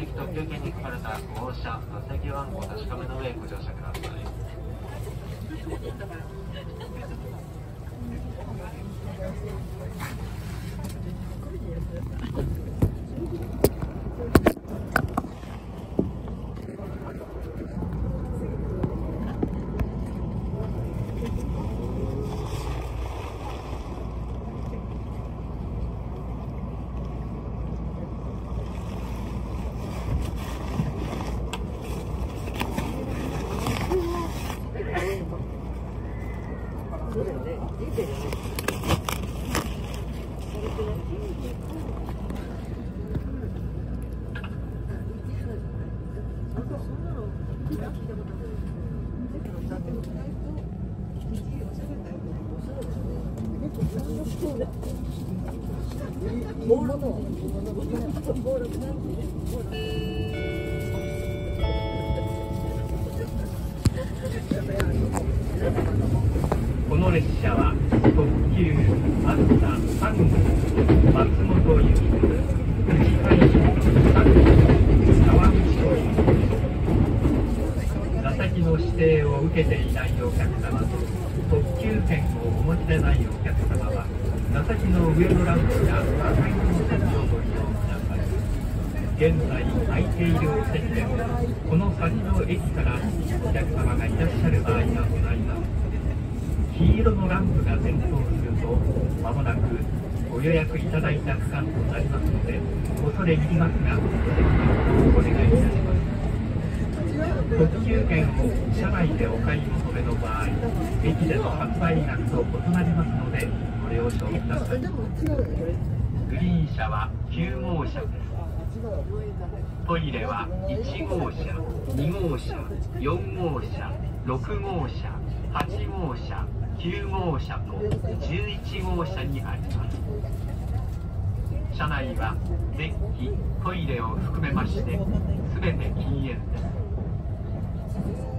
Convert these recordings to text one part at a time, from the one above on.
席特急券に書かれた号車座席番号を確かめの上ご乗車ください この列車は特急あずさ3号松本行き富士海峡3号川口行き座席の指定を受けていないお客様と特急券をお持ちでないお客様は座席の上のランプや赤いの席をご利用ください現在空いているお席でもこの先の駅からお客様がいらっしゃる場合がございます黄色のランプが点灯するとまもなくご予約いただいた区間となりますので恐れ入りますがお席お願いいたします特急券を車内でお買い求めの場合駅での販売額と異なりますのでご了承くださいグリーン車は9号車ですトイレは1号車2号車4号車6号車8号車9号車と11号車にあります。車内はデッキトイレを含めまして全て禁煙です。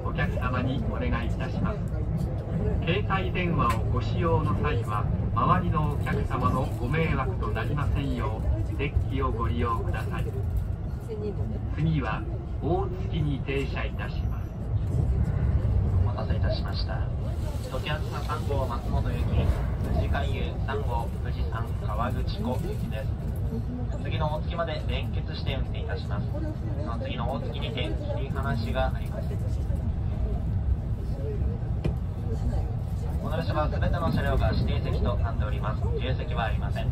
お客様にお願いいたします。携帯電話をご使用の際は周りのお客様のご迷惑となりませんようデッキをご利用ください。次は大月に停車いたします。お待たせいたしました。時あずさ3号松本行き、富士海遊3号富士山川口湖行きです。次の大月まで連結して運転いたします。その次の大月にて切り離しがあります。この列車は全ての車両が指定席となっております。自由席はありません。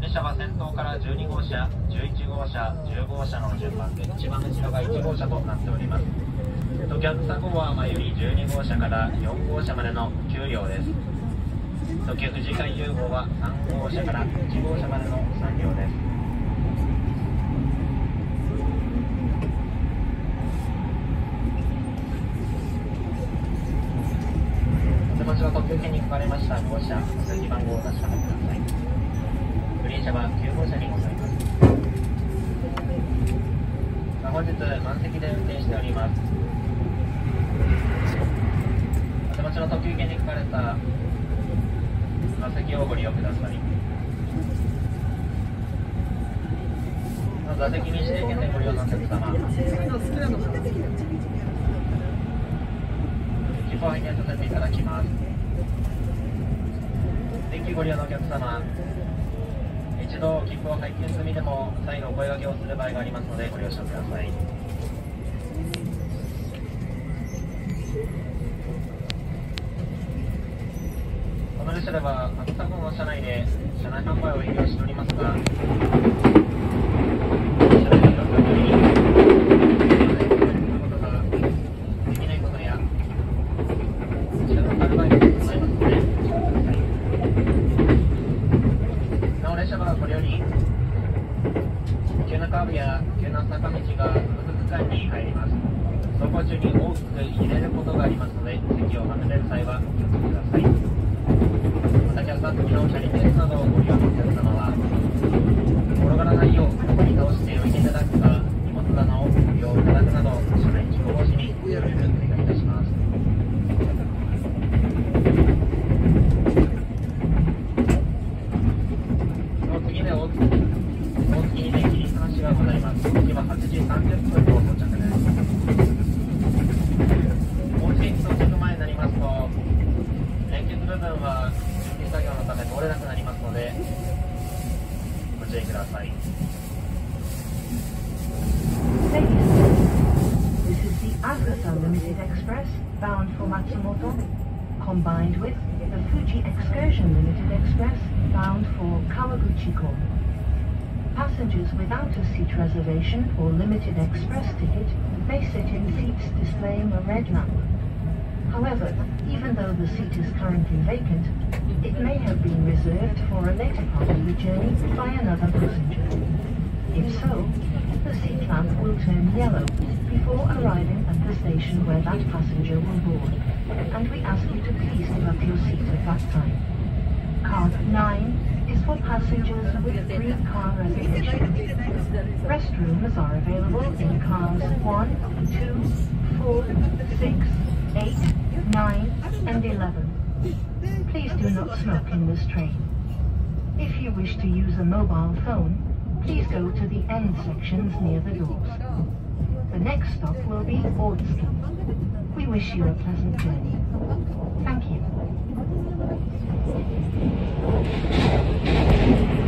列車は先頭から12号車、11号車、10号車の順番で一番後ろが1号車となっております。時あずさ号は前より12号車から4号車までの9両です。時富士海遊号は3号車から1号車までの3両です。お手持ちの特急券に書かれました号車、席番号を確かめてください。車は9号車にございます。まあ本日満席で運転しております。お手持ちの特急券に書かれた座席をご利用ください。座席に指定券でご利用のお客様、切符を拝見させていただきます。電気ご利用のお客様、一度切符を拝見済みでも再度お声掛けをする場合がありますのでご了承ください。この列車では秋田号の車内で車内販売を営業しておりますが車内の状況によりことができないことやこちらのアルバイトがございますのでご了承くださいなお列車はこれより急なカーブや急な坂道が続く区間に入ります。走行中に大きく揺れることがありますので席を離れる際はお気をつけください。れなくなりますのでご注意ください Ladies and gentlemen, this is the Asakusa Limited Express bound for Matsumoto, combined with the Fuji Excursion Limited Express bound for Kawaguchiko. Passengers without a seat reservation or limited express ticket may sit in seats displaying a red lamp. However, even though the seat is currently vacant, it may have been reserved for a later part of the journey by another passenger. If so, the seat lamp will turn yellow before arriving at the station where that passenger will board, and we ask you to please give up your seat at that time. Card 9 is for passengers with green car reservation. Restrooms are available in cars 1, 2, 4, 6, 8, 9, and 11. Please do not smoke in this train. If you wish to use a mobile phone, please go to the end sections near the doors. The next stop will be Ordskin. We wish you a pleasant journey. Thank you.